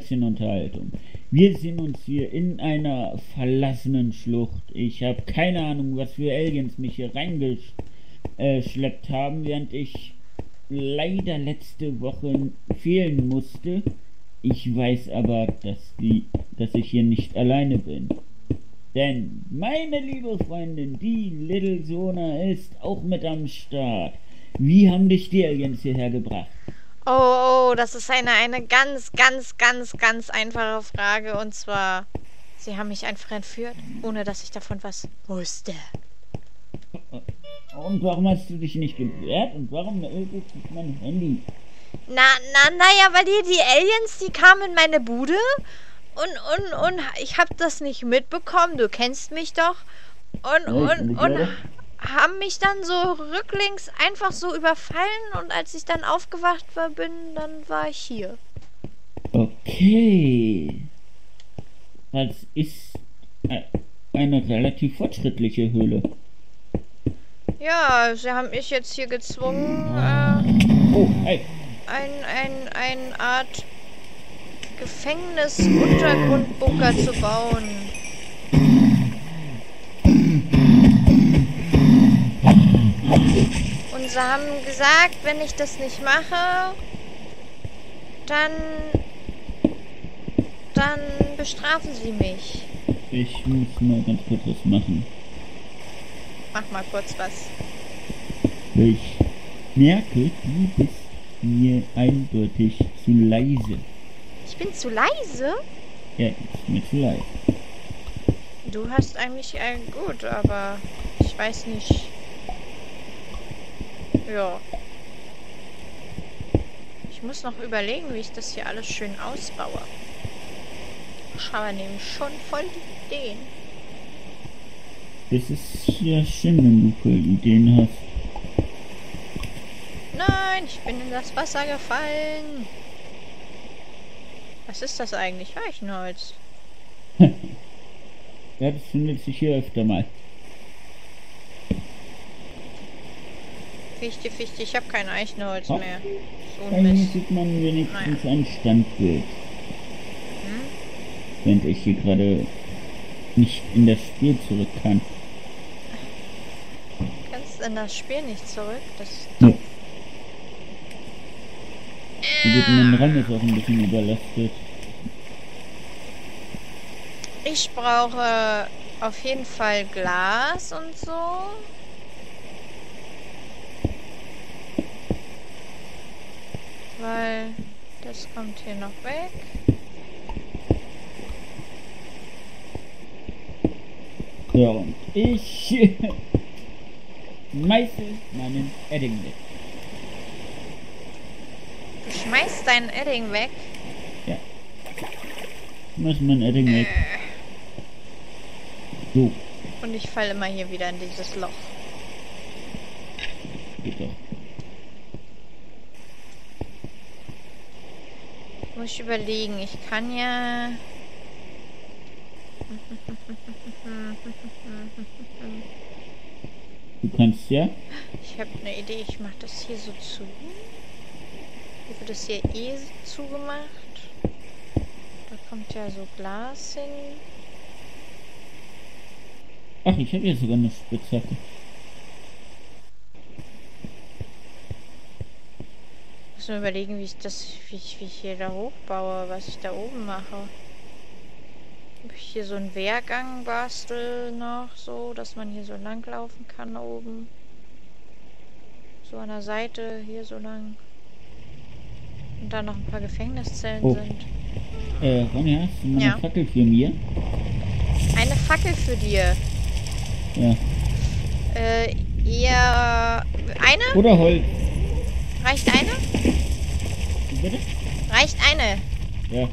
der Klötzchenunterhaltung. Wir sind uns hier in einer verlassenen Schlucht. Ich habe keine Ahnung, was für Aliens mich hier reingeschleppt haben, während ich leider letzte Woche fehlen musste. Ich weiß aber, dass, die, dass ich hier nicht alleine bin. Denn meine liebe Freundin, die Little Sona, ist auch mit am Start. Wie haben dich die Aliens hierher gebracht? Oh, oh, das ist eine, eine ganz, ganz, ganz, ganz einfache Frage. Und zwar, sie haben mich einfach entführt, ohne dass ich davon was wusste. Und warum hast du dich nicht gewehrt? Und warum meldet mein Handy? Na, na, naja, weil die, die Aliens, die kamen in meine Bude und, und, und ich hab das nicht mitbekommen. Du kennst mich doch. Und, und, und. Haben mich dann so rücklings einfach so überfallen. Und als ich dann aufgewacht war, bin, dann war ich hier. Okay. Das ist äh, eine relativ fortschrittliche Höhle. Ja, sie haben mich jetzt hier gezwungen, äh, Oh, hey. ein, ein, eine Art Gefängnis-Untergrundbunker zu bauen. Und sie haben gesagt, wenn ich das nicht mache, dann, dann bestrafen sie mich. Ich muss mal ganz kurz was machen. Mach mal kurz was. Ich merke, du bist mir eindeutig zu leise. Ich bin zu leise? Ja, ist mir zu leise. Du hast eigentlich ein gut, aber ich weiß nicht. Ja. Ich muss noch überlegen, wie ich das hier alles schön ausbaue. Ich habe nämlich schon voll die Ideen. Das ist ja schön, wenn du voll Ideen hast. Nein, ich bin in das Wasser gefallen. Was ist das eigentlich? Eichenholz. Ja, das findet sich hier öfter mal. Fichte, Fichte, ich habe kein Eichenholz Was? mehr. So ein Eigentlich Mist. sieht man wenigstens Naja. ein Standbild. Hm? Während ich hier gerade nicht in das Spiel zurück kann. Kannst in das Spiel nicht zurück. Das ist Nee. Gut, mein Rang ist auch ein bisschen überlastet. Ich brauche auf jeden Fall Glas und so. Weil das kommt hier noch weg. Ja, und ich meißel meinen Edding weg. Du schmeißt deinen Edding weg. Ja. Meißel meinen Edding weg. So, Und ich falle immer hier wieder in dieses Loch. geht doch. Muss ich überlegen. Ich kann ja... Du kannst ja. Ich habe eine Idee. Ich mache das hier so zu. Hier wird das hier eh zugemacht. Da kommt ja so Glas hin. Ach, ich habe ja sogar eine Spitzhacke. Mir überlegen, wie ich das, wie ich, wie ich hier da hochbaue, was ich da oben mache. Ob ich hier so einen Wehrgang bastel noch, so, dass man hier so lang laufen kann oben. So an der Seite, hier so lang. Und da noch ein paar Gefängniszellen Oh. sind. Äh, Ronja, hast du mal Ja. eine Fackel für mir? Eine Fackel für dir. Ja. Äh, ihr... Eine? Oder Holz. Reicht eine? Bitte? Reicht eine. Ja.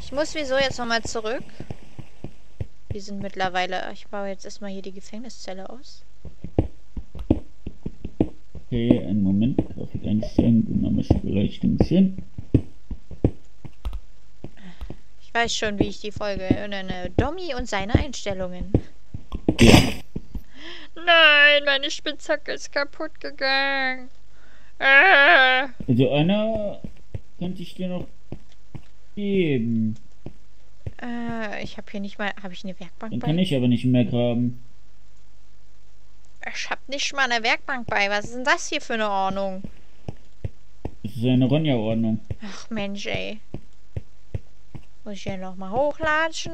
Ich muss wieso jetzt nochmal zurück? Wir sind mittlerweile... Ich baue jetzt erstmal hier die Gefängniszelle aus. Okay, einen Moment. Grafikeinstellung, dynamische Beleuchtung. Schön. Ich weiß schon, wie ich die Folge nenne. Dommy und seine Einstellungen. Ja. Nein, meine Spitzhacke ist kaputt gegangen. Äh, Also einer könnte ich dir noch geben. äh, ich habe hier nicht mal. Habe ich eine Werkbank Den bei? kann ich aber nicht mehr graben. Ich hab nicht mal eine Werkbank bei. Was ist denn das hier für eine Ordnung? Das ist eine Ronja-Ordnung. Ach Mensch, ey. Muss ich hier nochmal hochlatschen?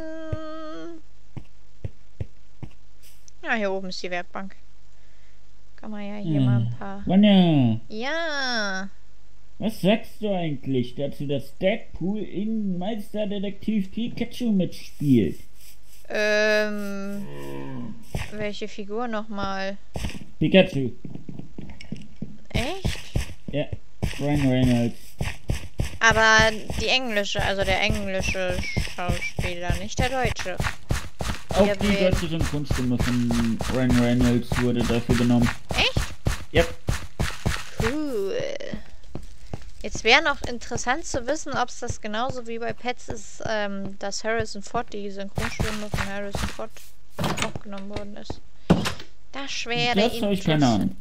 Ja, hier oben ist die Werkbank. Kann man ja hier mal ein paar. Ronja, Ja. was sagst du eigentlich dazu, dass Deadpool in Meisterdetektiv Pikachu mitspielt? Ähm. Welche Figur nochmal? Pikachu. Echt? Ja, Ryan Reynolds. Aber die englische, also der englische Schauspieler, nicht der deutsche. Auch die deutsche Synchronstimme von Ryan Reynolds wurde dafür genommen. Echt? Ja, Cool. Jetzt wäre noch interessant zu wissen, ob es das genauso wie bei Pets ist, ähm, dass Harrison Ford, die Synchronstimme von Harrison Ford, aufgenommen worden ist. Das wäre Das hab ich keine Ahnung.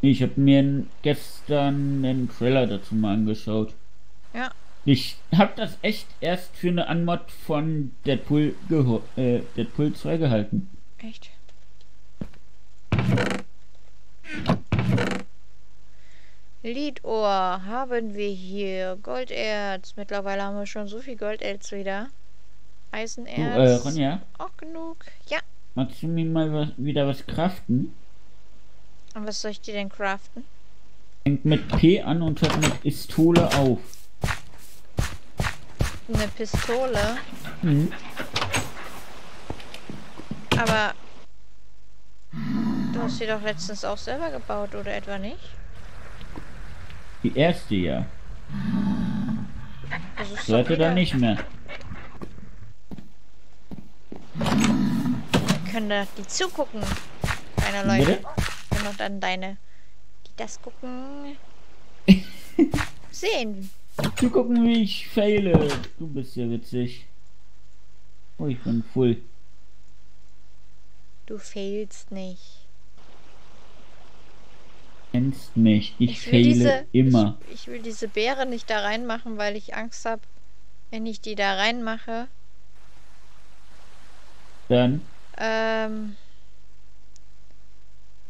ich habe mir gestern den Trailer dazu mal angeschaut. Ja. Ich habe das echt erst für eine Anmod von Deadpool, äh, Deadpool 2 gehalten. Echt? Lidohr haben wir hier. Golderz. Mittlerweile haben wir schon so viel Golderz wieder. Du, Eisenerz. äh, Ronja, Auch genug. Ja. magst du mir mal was, wieder was craften? Und was soll ich dir denn craften? Fängt mit P an und hört mit Pistole auf. Eine Pistole. Hm. Aber du hast sie doch letztens auch selber gebaut, oder etwa nicht? Die erste ja. Das doch dann nicht mehr. Können doch die zugucken. Deine Leute. Bitte? Können doch dann deine, die das gucken, sehen. Du gucken, wie ich faile. Du bist ja witzig. Oh, ich bin full. Du fehlst nicht. Kennst mich. Ich, Ich diese, immer. Ich, ich will diese Beere nicht da reinmachen, weil ich Angst habe, wenn ich die da reinmache, Dann. ähm,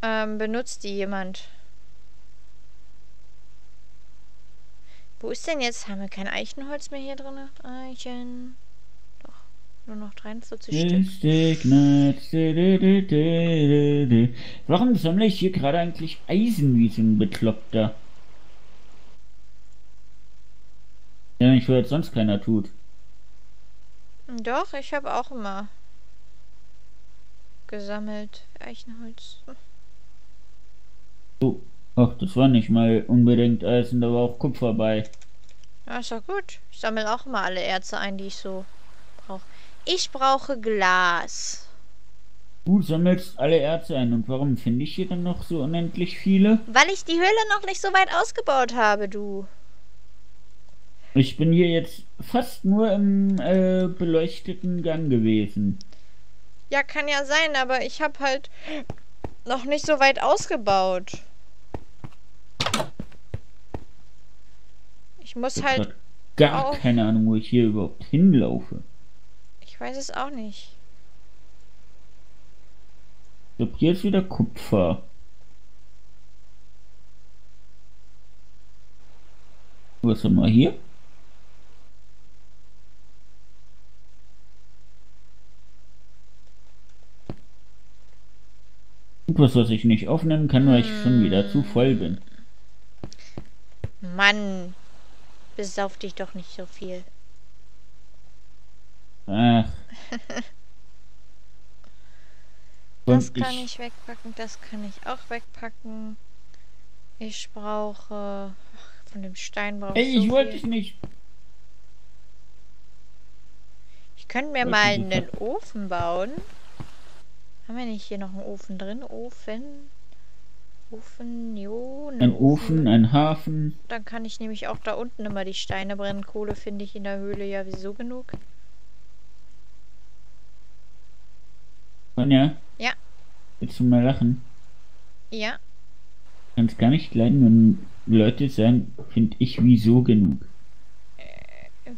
ähm, benutzt die jemand. Wo ist denn jetzt? Haben wir kein Eichenholz mehr hier drin? Eichen. Doch. Nur noch 43 Stück. Warum sammle ich hier gerade eigentlich Eisen wie so ein Bekloppter? Ja, ich will jetzt sonst keiner tut. Doch, ich habe auch immer gesammelt. Eichenholz. Oh, ach, das war nicht mal unbedingt Eisen, da war auch Kupfer bei. Ja, ist doch gut. Ich sammle auch immer alle Erze ein, die ich so brauche. Ich brauche Glas. Du sammelst alle Erze ein und warum finde ich hier dann noch so unendlich viele? Weil ich die Höhle noch nicht so weit ausgebaut habe, du. Ich bin hier jetzt fast nur im äh, beleuchteten Gang gewesen. Ja, kann ja sein, aber ich habe halt noch nicht so weit ausgebaut. Ich muss Ich halt. gar auch- keine Ahnung, wo ich hier überhaupt hinlaufe. Ich weiß es auch nicht. Ich glaube, hier ist wieder Kupfer. Was haben wir hier? Etwas, was ich nicht aufnehmen kann, weil ich schon wieder zu voll bin. Mann, besauf dich doch nicht so viel. Ach. Das kann ich wegpacken, das kann ich auch wegpacken. Ich brauche. Ach, von dem Stein brauche Ey, ich. ich so wollte viel. dich nicht. Ich könnte mir wollte mal einen Ofen bauen. Haben wir nicht hier noch einen Ofen drin? Ofen. Ofen, jo. Ein Ofen, ein Hafen. Dann kann ich nämlich auch da unten immer die Steine brennen. Kohle finde ich in der Höhle ja wieso genug. Sonja? Ja. Willst du mal lachen? Ja. kann es gar nicht leiden, wenn Leute sagen, finde ich wieso genug.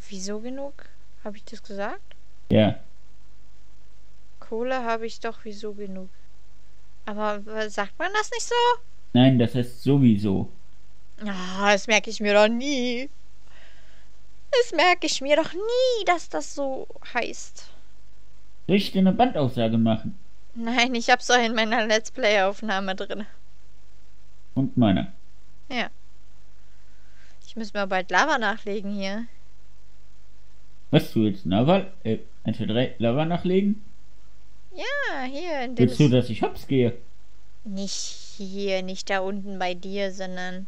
Wieso genug? Habe ich das gesagt? Ja, Kohle habe ich doch wieso genug. Aber äh, sagt man das nicht so? nein, das heißt sowieso. Ah, das merke ich mir doch nie. Das merke ich mir doch nie, dass das so heißt. Soll ich dir eine Bandaussage machen? Nein, ich hab's doch in meiner Let's Play-Aufnahme drin. Und meiner. Ja. Ich muss mir bald Lava nachlegen hier. Was du jetzt Lava, äh, 1, 2, 3, Lava nachlegen? Ja, hier. Willst du, dass ich hops gehe? Nicht hier, nicht da unten bei dir, sondern.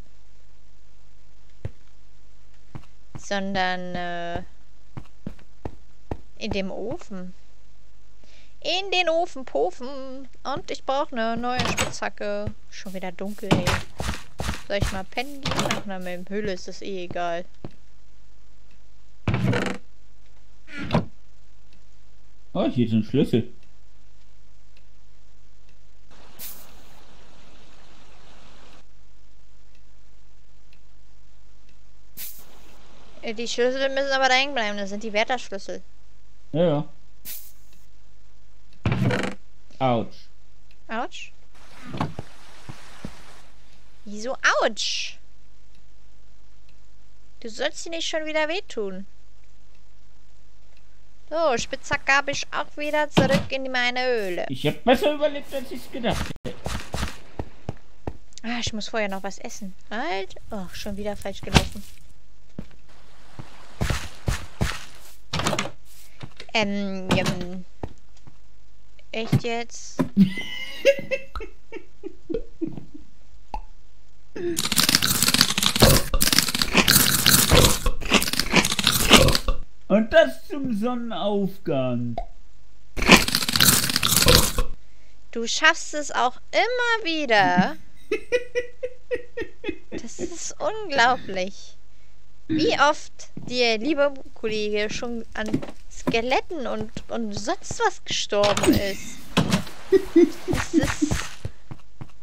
Sondern, äh. In dem Ofen. In den Ofen pofen. Und ich brauche eine neue Spitzhacke. Schon wieder dunkel, ey. Soll ich mal pennen gehen? Ach, na, mit dem Hülle ist das eh egal. Oh, hier ist ein Schlüssel. Die Schlüssel müssen aber da hängen bleiben. Das sind die Wärterschlüssel. Ja, ja. Autsch. Autsch. Wieso Autsch? Du sollst dir nicht schon wieder wehtun. So, Spitzhacke habe ich auch wieder zurück in meine Höhle. Ich hab besser überlegt, als ich gedacht hätte. Ah, ich muss vorher noch was essen. Halt. Oh, schon wieder falsch gelaufen. Ähm, ähm. Echt jetzt? Und das zum Sonnenaufgang. Du schaffst es auch immer wieder. Das ist unglaublich. Wie oft dir, lieber Kollege, schon an Skeletten und, und sonst was gestorben ist. Das ist.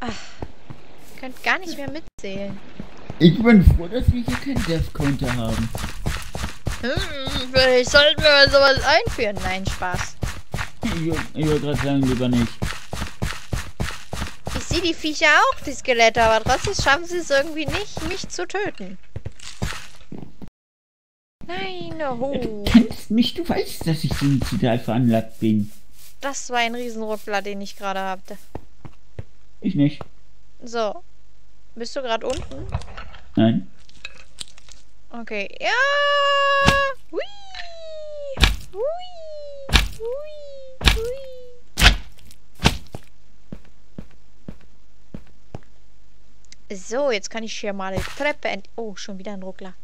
Ach, ihr könnt gar nicht mehr mitzählen. Ich bin froh, dass wir hier keinen Death Counter haben. Hm, vielleicht sollten wir mal sowas einführen. Nein, Spaß. Ich wollte gerade sagen, lieber nicht. Ich sehe die Viecher auch, die Skelette, aber trotzdem schaffen sie es irgendwie nicht, mich zu töten. Nein, Du oh. kennst mich, du weißt, dass ich suizidal veranlagt bin. Das war ein Riesenruckler, den ich gerade hatte. Ich nicht. So. Bist du gerade unten? Nein. Okay. Ja! Hui! Hui! Hui! Hui! So, jetzt kann ich hier mal die Treppe ent... Oh, schon wieder ein Ruckler.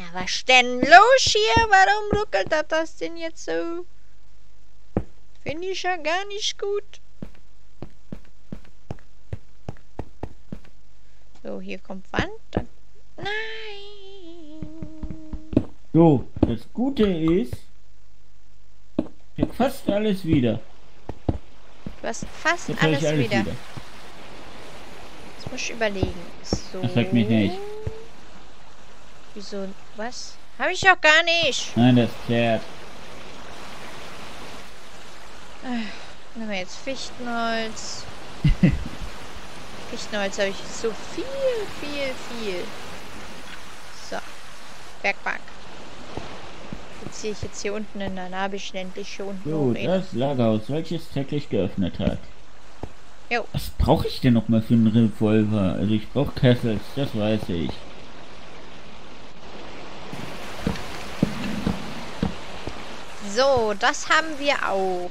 Na, was denn los hier? Warum ruckelt das das denn jetzt so? Finde ich ja gar nicht gut. So, hier kommt Wand. Nein! So, das Gute ist, ich hab fast alles wieder. Du hast fast alles, alles wieder. wieder. Jetzt muss ich überlegen. So. Das sagt mich nicht. Wieso? Was? Habe ich doch gar nicht. Nein, das Pferd. Nehmen wir jetzt Fichtenholz. Fichtenholz habe ich so viel, viel, viel. So. Werkbank. Jetzt ziehe ich jetzt hier unten in der habe ich endlich unten So, das Lagerhaus, welches täglich geöffnet hat. Jo. Was brauche ich denn nochmal für einen Revolver? Also ich brauche Kessels, das weiß ich. So, das haben wir auch.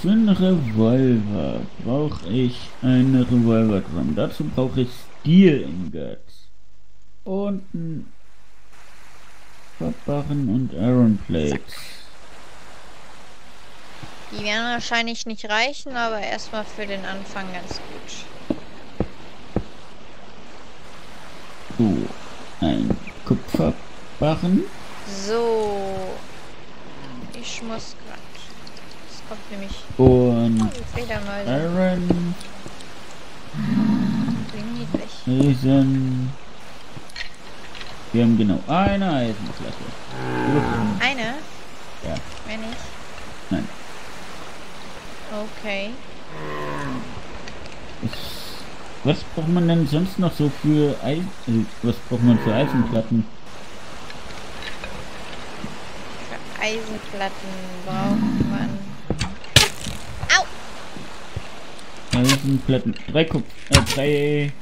Für einen Revolver brauche ich eine Revolver dran. Dazu brauche ich Steel Ingots. Und ein Pappbarren und Iron Plates. Die werden wahrscheinlich nicht reichen, aber erstmal für den Anfang ganz gut. So, ein Kupferbarren. So. Ich muss grad. Das kommt nämlich und oh. Iron. Eisen. Wir haben genau eine Eisenplatte. Eine? Ja. Mehr nicht? Nein. Okay. Ich- Was braucht man denn sonst noch so für Eisen? Äh, was braucht man für Eisenplatten? Für Eisenplatten braucht man. Au! Eisenplatten. Drei Kupf, äh, drei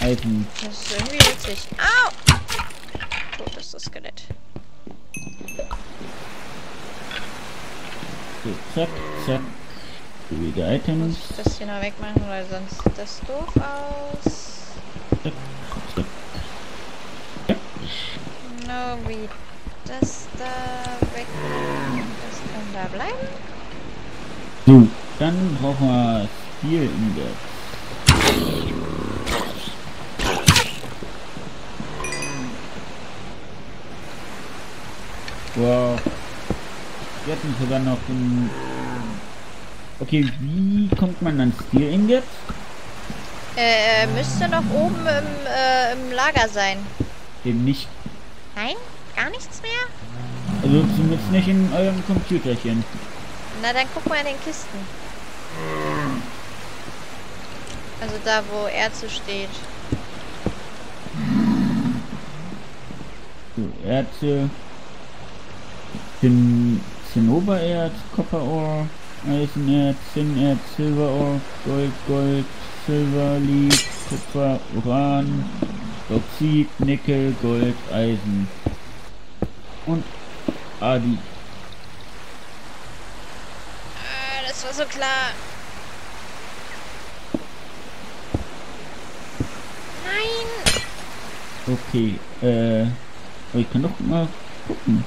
Eisen. Das ist irgendwie witzig. Au! Tot ist das Skelett. So, zack, zack. Ruhige Items. Muss ich das hier noch wegmachen, weil sonst sieht das doof aus. Zack, zack. No, wie das da weg. Das kann da bleiben. So, dann brauchen wir Steel Ingot. Wow. Wir hatten sogar noch ein... Okay, wie kommt man an Steel Ingot? Äh, müsste noch oben im, äh, im Lager sein. Eben nicht. Nein? Gar nichts mehr? Also zumindest nicht in eurem Computerchen. Na, dann guck mal in den Kisten. Also da, wo Erze steht. So, Erze. Zin Zinnobererz, Copperore, Eisenerz, Zinnerz, Silberore, Gold, Gold, Silber, Lead, Kupfer, Uran, Bauxit, Nickel, Gold, Eisen. Und Adi. Ah, das war so klar. Nein! Okay, äh, ich kann doch mal gucken.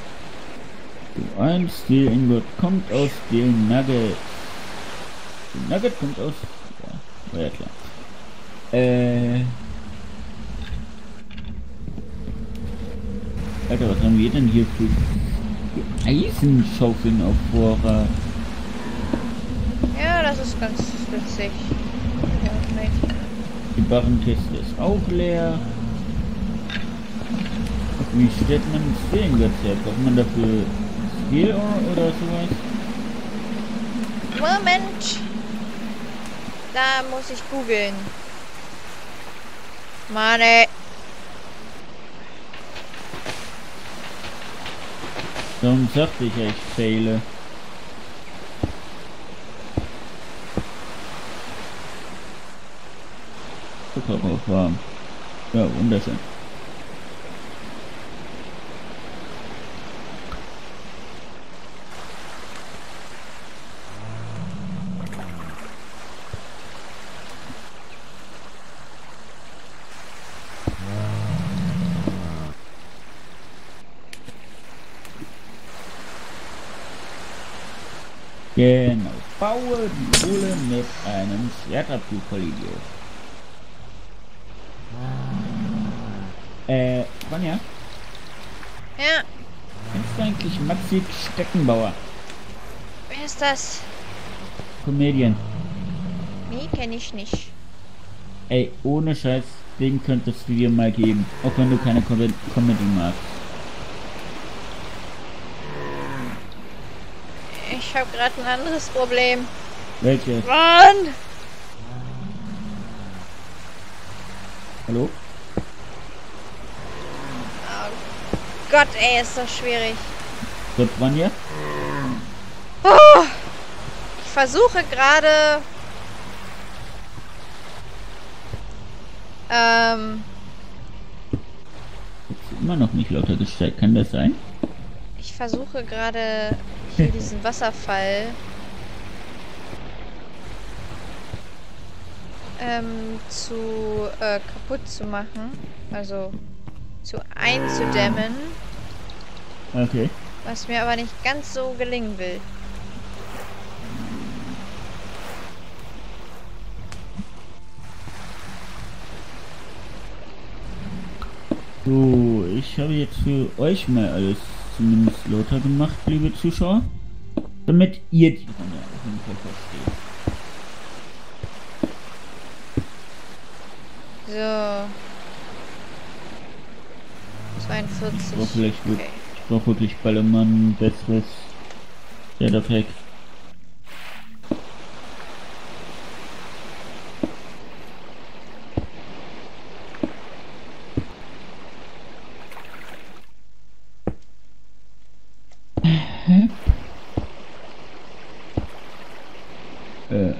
So, ein Steel Ingot kommt aus Steel Nugget. Steel Nugget kommt aus, ja, ja klar. Äh, Alter, was haben wir denn hier für Eisenschaufeln auf Vorrat? Ja, das ist ganz witzig. Ja. Die Barrenkiste ist auch leer. Wie stellt man Steel Ingot her? Braucht man dafür Ore oder sowas? Moment! Da muss ich googeln. Mann, Darum sagte ich ja, ich fehle. Zucker auch warm. Ja, wunderschön. Genau. Baue die Kohle mit einem Schwertabzugkollidier. Äh, Ronja, Ja, kennst du eigentlich Maxi Steckenbauer? wer ist das? Comedian. Nee, kenne ich nicht. Ey, ohne Scheiß, den könntest du dir mal geben. Auch wenn du keine Com Comedy magst. Ich habe gerade ein anderes Problem. Welche? Mann! Hallo? Oh Gott, ey, ist das schwierig. Gott, Ronja? Oh, ich versuche gerade... Ähm, Ist immer noch nicht lauter gestellt. Kann das sein? ich versuche gerade hier diesen Wasserfall ähm, zu äh, kaputt zu machen. Also zu einzudämmen, Okay. was mir aber nicht ganz so gelingen will. So, ich habe jetzt für euch mal alles zumindest lauter gemacht, liebe Zuschauer. Damit ihr die Runde auf jeden Fall versteht. So. 42. Ich brauche Okay. brauch wirklich Ballermann, besseres Pack. Äh.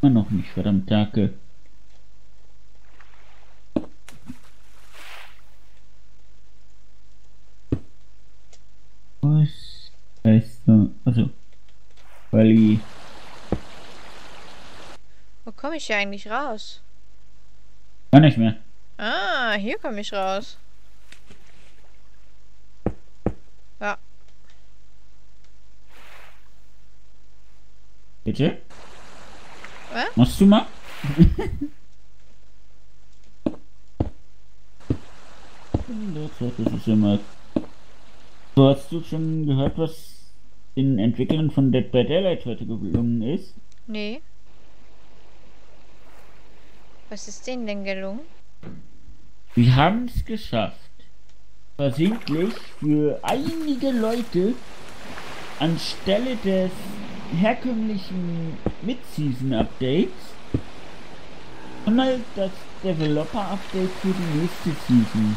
Immer noch nicht, verdammt, danke. Was heißt da? Also, Wally. Wo komme ich hier eigentlich raus? Gar nicht mehr. Ah, hier komme ich raus. Ja. Bitte? Was? Machst du mal? das ist immer. So, hast du schon gehört, was den Entwicklern von Dead by Daylight heute gelungen ist? Nee. Was ist denen denn gelungen? Wir haben es geschafft, versehentlich für einige Leute anstelle des herkömmlichen Mid-Season-Updates mal das Developer-Update für die nächste Season.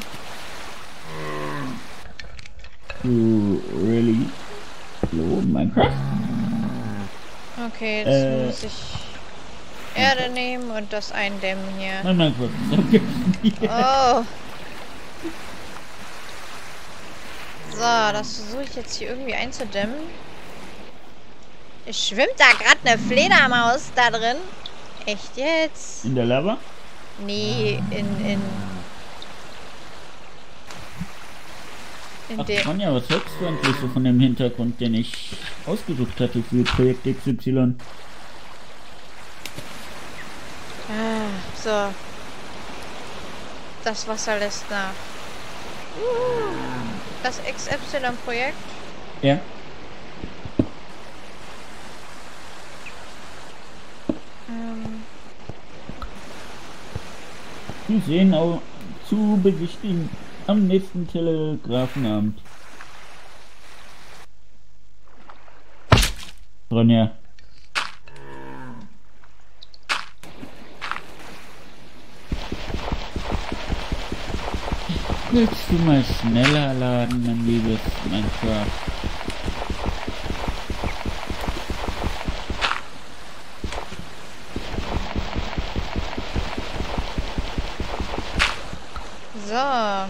So, really? Hallo, Minecraft? Okay, jetzt Äh. muss ich Erde nehmen und das eindämmen hier. Mein Minecraft abgeschnitten. Oh. So, das versuche ich jetzt hier irgendwie einzudämmen. Es schwimmt da gerade eine Fledermaus da drin. Echt jetzt? In der Lava? Nee, in, in... In Ach. Ronja, was hältst du eigentlich so von dem Hintergrund, den ich ausgesucht hatte für Projekt XY? Ah, so. Das Wasser lässt nach. Uh, Das XY-Projekt. Ja. Ähm, Wir sehen auch zu besichtigen am nächsten Telegrafenabend. Ronja. Willst du mal schneller laden, mein liebes Minecraft? so.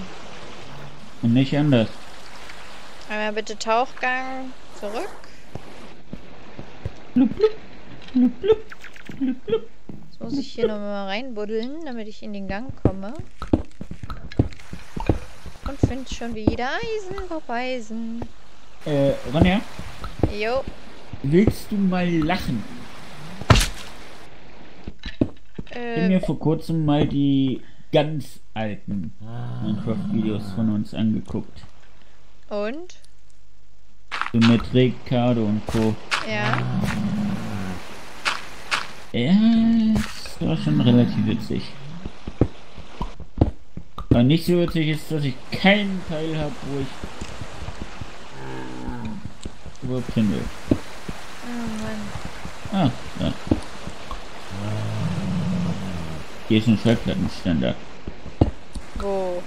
Und nicht anders. Einmal bitte Tauchgang zurück. Blub, blub, blub, blub, blub, blub. Jetzt muss ich hier nochmal reinbuddeln, damit ich in den Gang komme. Und finde schon wieder Eisen, Poppeisen. Äh, Ronja, Jo. willst du mal lachen? Ich habe mir Äh, vor kurzem mal die ganz alten Minecraft-Videos von uns angeguckt. und? So mit Ricardo und Co. Ja. Ja, das war schon relativ witzig. Aber nicht so witzig ist, dass ich keinen Teil habe, wo ich überhaupt hin will. Oh Mann. Ah, Hier ist ein Schallplattenständer. Wo?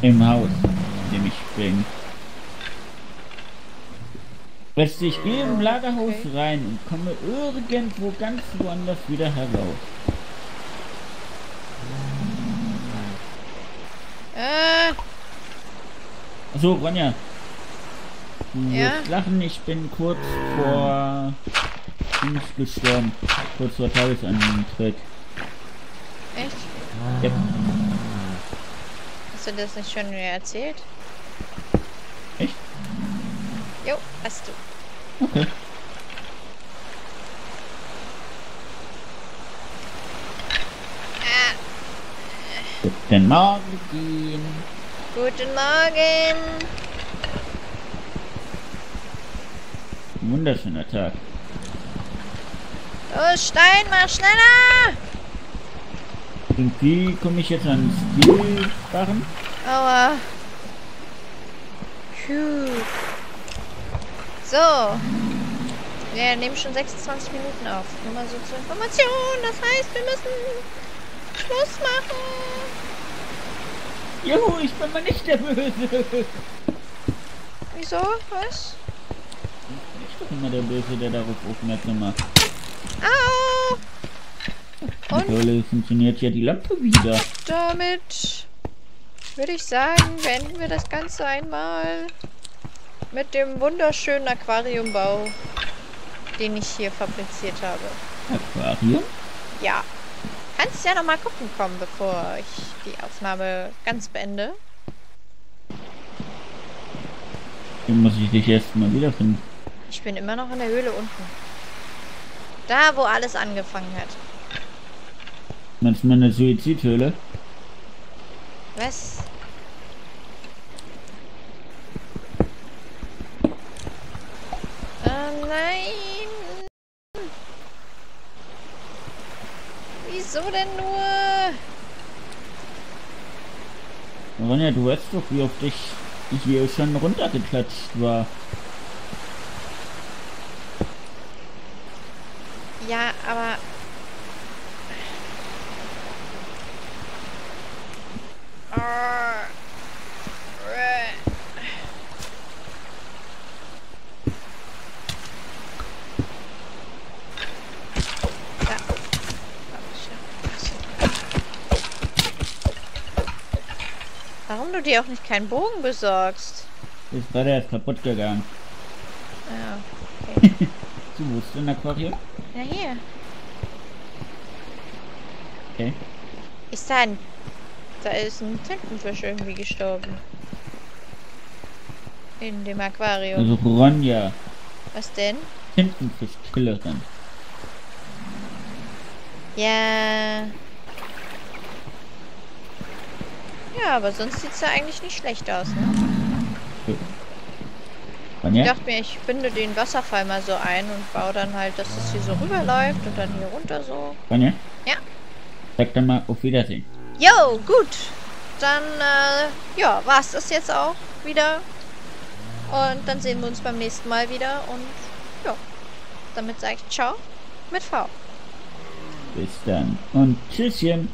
Im Haus, in dem ich bin. Weißt du, ich gehe im Lagerhaus Okay. rein und komme irgendwo ganz woanders wieder heraus. Äh, So, Ronja. Du Ja? lachen, ich bin kurz vor Dings gestorben. Kurz vor Tagesantritt. Ja. Hast du das nicht schon erzählt? Echt? Jo, hast du. Okay. Ah. Guten Morgen. Guten Morgen. Wunderschöner Tag. Los, Stein, mach schneller! Irgendwie komme ich jetzt ans Zielfahren. Aua. Puh. So. Wir nehmen schon 26 Minuten auf. Nur mal so zur Information. Das heißt, wir müssen Schluss machen. Juhu, ich bin mal nicht der Böse. Wieso? Was? Ich bin immer der Böse, der darauf aufmerksam macht. Toll, funktioniert ja die Lampe wieder. damit würde ich sagen, beenden wir das Ganze einmal mit dem wunderschönen Aquariumbau, den ich hier fabriziert habe. Aquarium? Ja. Kannst ja nochmal gucken kommen, bevor ich die Aufnahme ganz beende. Dann muss ich dich erst mal wiederfinden. Ich bin immer noch in der Höhle unten. Da, wo alles angefangen hat. Meinst du meine Suizidhöhle? Was? Oh nein! Wieso denn nur? Ronja, du weißt doch, wie oft ich hier schon runtergeklatscht war. Ja, aber... Ah. Äh. Da. Warum du dir auch nicht keinen Bogen besorgst? Ist gerade erst kaputt gegangen. Ja, okay. Du wusstest ein Aquarium? Ja, hier. Okay. Ist da ein... Da ist ein Tintenfisch irgendwie gestorben. In dem Aquarium. Also Ronja, Was denn? Tintenfischkillerin. Ja. Ja, aber sonst sieht's ja eigentlich nicht schlecht aus, ne? Ich Ronja? dachte mir, ich binde den Wasserfall mal so ein und baue dann halt, dass es hier so rüberläuft und dann hier runter so. Ronja? Ja. Sag dann mal auf Wiedersehen. Jo, gut. Dann, äh, ja, war's das jetzt auch wieder. Und dann sehen wir uns beim nächsten Mal wieder. Und ja, damit sage ich Ciao mit V. Bis dann. Und Tschüsschen.